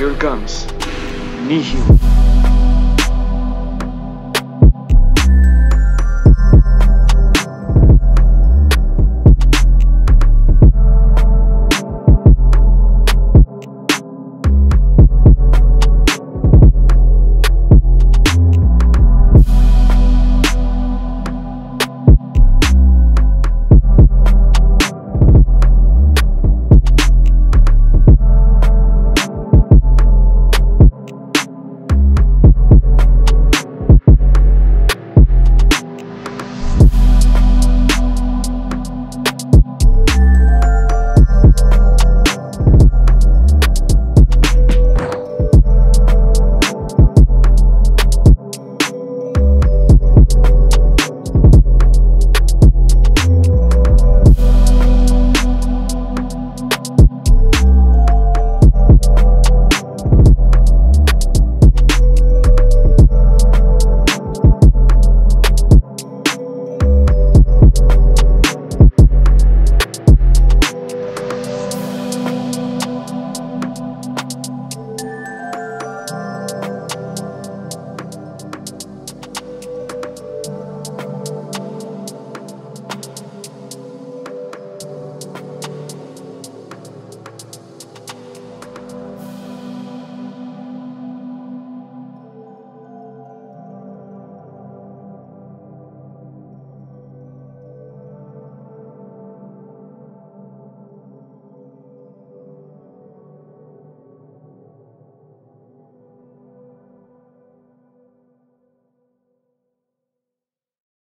Here it comes. Nihil.